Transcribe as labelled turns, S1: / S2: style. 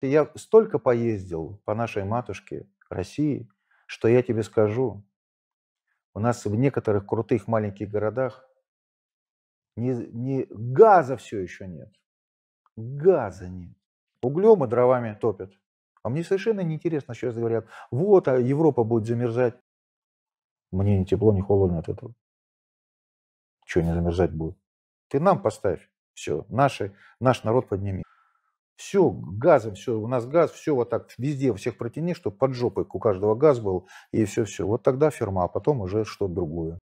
S1: Я столько поездил по нашей матушке России, что я тебе скажу, у нас в некоторых крутых маленьких городах не, не, газа все еще нет. Газа нет. Углем и дровами топят. А мне совершенно неинтересно, сейчас говорят, вот, а Европа будет замерзать. Мне ни тепло, ни холодно от этого. Что не замерзать будет? Ты нам поставь. Все, наши, наш народ подними. Все, газом, все, у нас газ, все вот так везде, всех протяни, чтобы под жопой у каждого газ был, и все-все. Вот тогда фирма, а потом уже что-то другое.